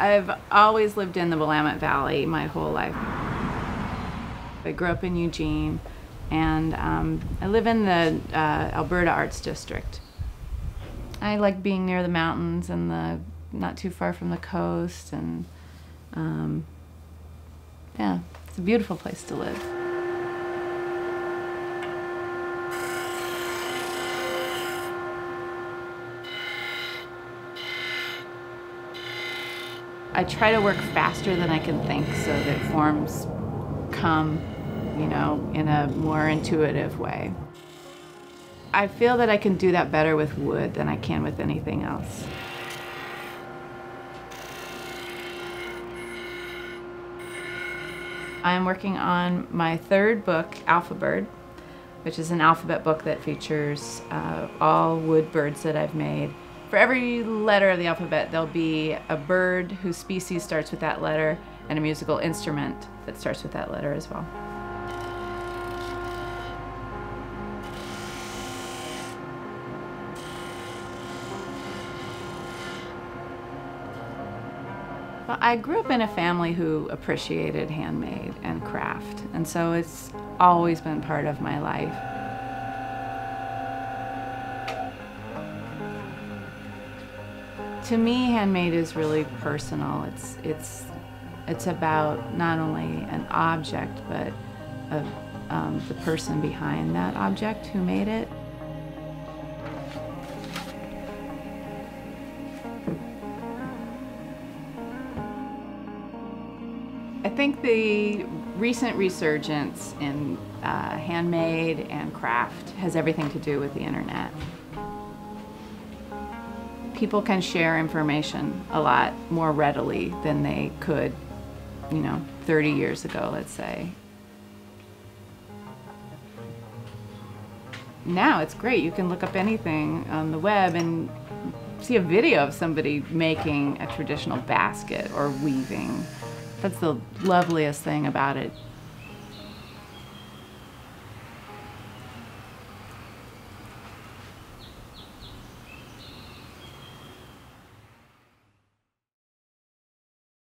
I've always lived in the Willamette Valley my whole life. I grew up in Eugene and um, I live in the uh, Alberta Arts District. I like being near the mountains and the not too far from the coast and um, yeah, it's a beautiful place to live. I try to work faster than I can think so that forms come, you know, in a more intuitive way. I feel that I can do that better with wood than I can with anything else. I'm working on my third book, Alphabird, which is an alphabet book that features uh, all wood birds that I've made. For every letter of the alphabet, there'll be a bird whose species starts with that letter and a musical instrument that starts with that letter as well. I grew up in a family who appreciated handmade and craft, and so it's always been part of my life. To me, handmade is really personal. It's it's it's about not only an object, but of um, the person behind that object who made it. I think the recent resurgence in uh, handmade and craft has everything to do with the internet. People can share information a lot more readily than they could, you know, 30 years ago, let's say. Now it's great. You can look up anything on the web and see a video of somebody making a traditional basket or weaving. That's the loveliest thing about it.